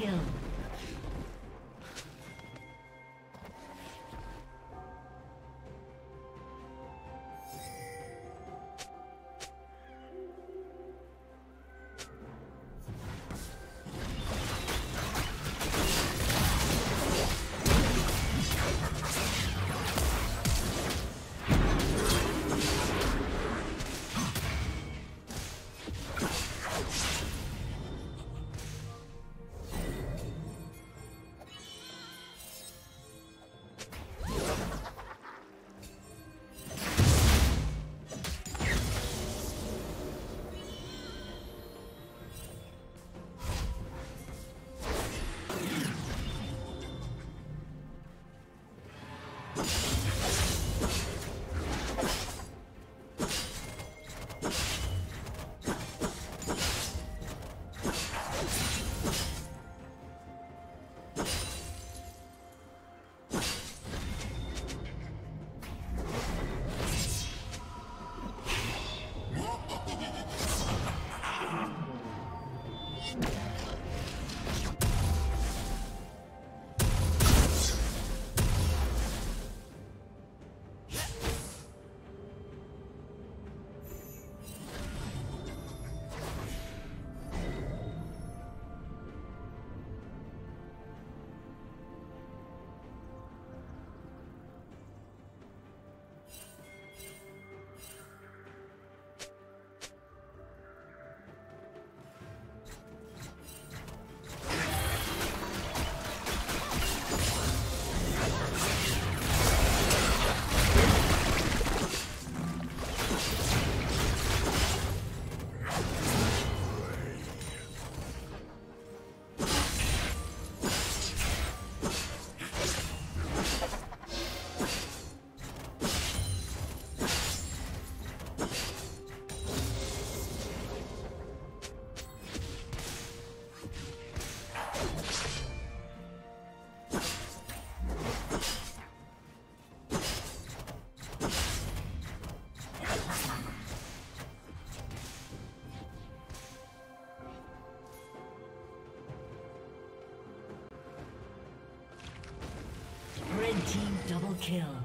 kill. Kill. Shut down.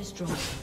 Destroyed.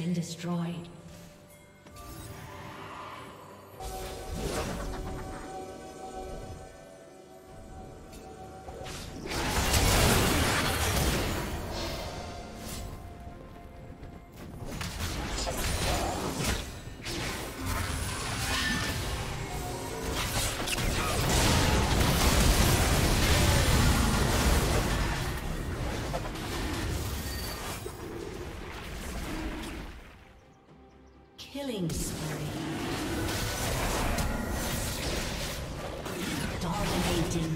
Been destroyed. Killing spree. Dominating.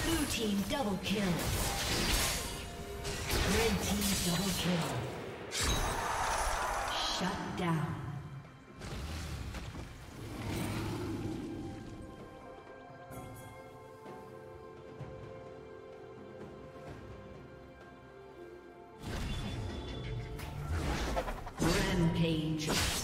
Blue team double kill. Red team double kill. Shut down. Rampage.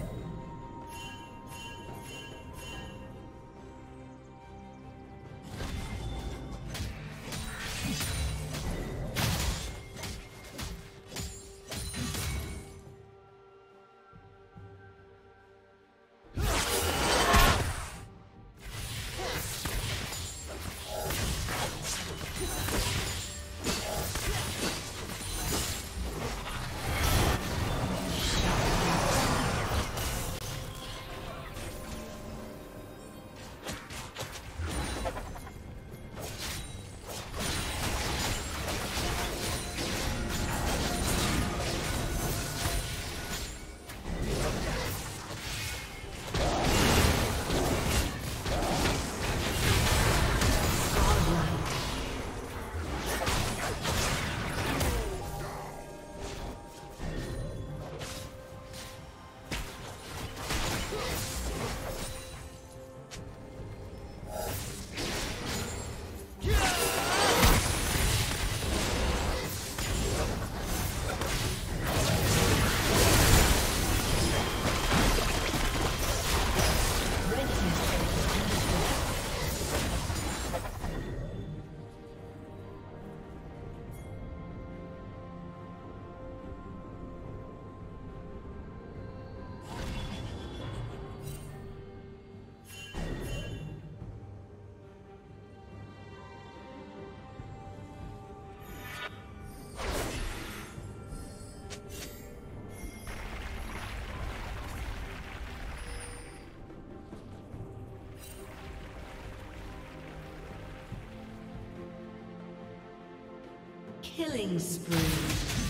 Killing spree.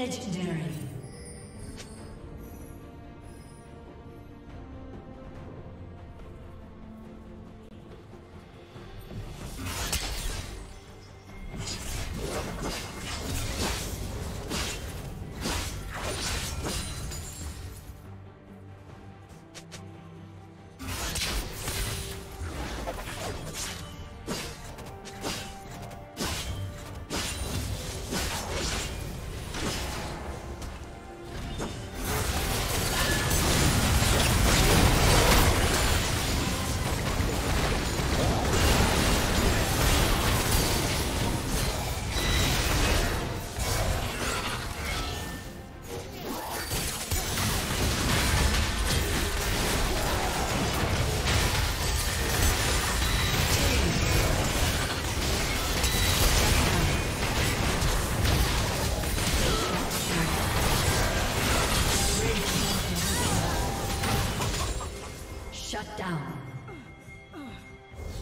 Legendary.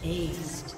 Team's